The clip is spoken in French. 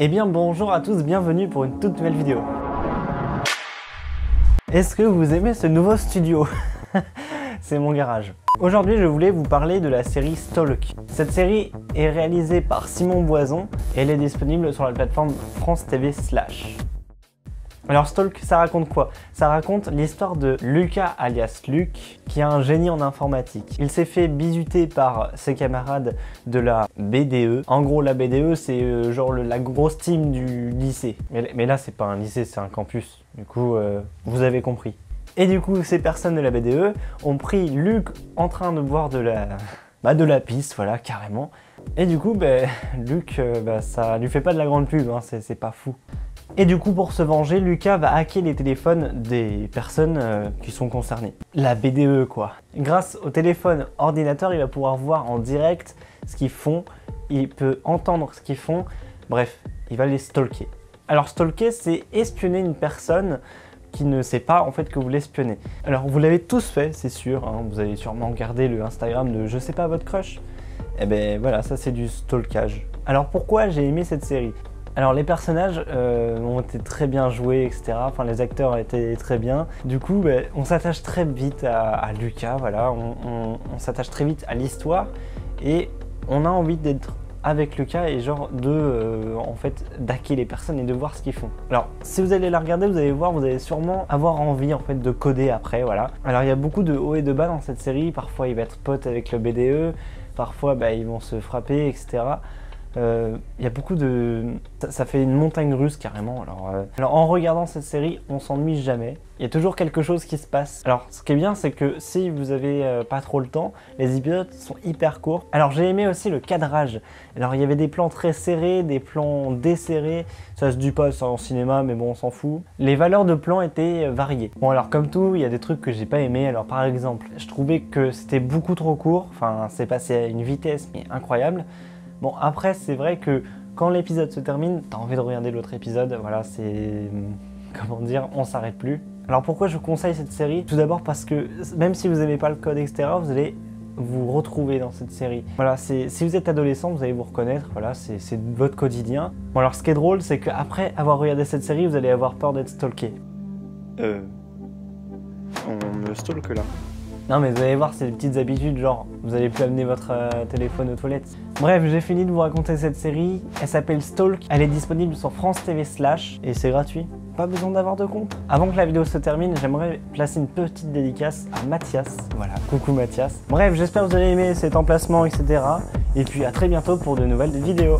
Eh bien bonjour à tous, bienvenue pour une toute nouvelle vidéo. Est-ce que vous aimez ce nouveau studio? C'est mon garage. Aujourd'hui je voulais vous parler de la série Stalk. Cette série est réalisée par Simon Boison et elle est disponible sur la plateforme France TV Slash. Alors Stalk, ça raconte quoi? Ça raconte l'histoire de Lucas alias Luc, qui est un génie en informatique. Il s'est fait bisuter par ses camarades de la BDE. En gros, la BDE, c'est euh, genre la grosse team du lycée. Mais, là, c'est pas un lycée, c'est un campus. Du coup, euh, vous avez compris. Et du coup, ces personnes de la BDE ont pris Luc en train de boire de la, bah, de la piste, voilà, carrément. Et du coup, ben, euh, bah, ça lui fait pas de la grande pub, hein, c'est pas fou. Et du coup, pour se venger, Lucas va hacker les téléphones des personnes euh, qui sont concernées. La BDE, quoi. Grâce au téléphone ordinateur, il va pouvoir voir en direct ce qu'ils font, il peut entendre ce qu'ils font, bref, il va les stalker. Alors stalker, c'est espionner une personne qui ne sait pas en fait que vous l'espionnez. Alors vous l'avez tous fait, c'est sûr, hein. vous avez sûrement regardé le Instagram de je sais pas votre crush. Eh ben voilà, ça c'est du stalkage. Alors pourquoi j'ai aimé cette série? Alors les personnages euh, ont été très bien joués, etc. Enfin les acteurs étaient très bien. Du coup, ben, on s'attache très vite à, Lucas, voilà. On, s'attache très vite à l'histoire et on a envie d'être avec Lucas et genre de euh, en fait les personnes et de voir ce qu'ils font. Alors si vous allez la regarder, vous allez voir, vous allez sûrement avoir envie en fait de coder après, voilà. Alors il y a beaucoup de hauts et de bas dans cette série. Parfois il va être pote avec le BDE, parfois ben, ils vont se frapper, etc. Euh, il y a beaucoup de... Ça, fait une montagne russe carrément. Alors, euh, alors en regardant cette série, on s'ennuie jamais. Il y a toujours quelque chose qui se passe. Alors ce qui est bien, c'est que si vous avez euh, pas trop le temps, les épisodes sont hyper courts. Alors j'ai aimé aussi le cadrage. Alors il y avait des plans très serrés, des plans desserrés. Ça se dit pas en cinéma, mais bon, on s'en fout. Les valeurs de plans étaient variées. Bon alors comme tout, il y a des trucs que j'ai pas aimé. Alors par exemple, je trouvais que c'était beaucoup trop court. Enfin, c'est passé à une vitesse mais incroyable. Bon, après, c'est vrai que quand l'épisode se termine, t'as envie de regarder l'autre épisode. Voilà, c'est. Comment dire, on s'arrête plus. Alors pourquoi je conseille cette série? Tout d'abord parce que même si vous n'aimez pas le code, etc., vous allez vous retrouver dans cette série. Voilà, si vous êtes adolescent, vous allez vous reconnaître, voilà, c'est votre quotidien. Bon alors ce qui est drôle, c'est qu'après avoir regardé cette série, vous allez avoir peur d'être stalké. Euh... On me stalk là. Non mais vous allez voir, c'est des petites habitudes, genre vous allez plus amener votre euh, téléphone aux toilettes. Bref, j'ai fini de vous raconter cette série. Elle s'appelle Stalk. Elle est disponible sur France TV Slash et c'est gratuit. Pas besoin d'avoir de compte. Avant que la vidéo se termine, j'aimerais placer une petite dédicace à Mathias. Voilà, coucou Mathias. Bref, j'espère que vous avez aimé cet emplacement, etc. Et puis à très bientôt pour de nouvelles vidéos.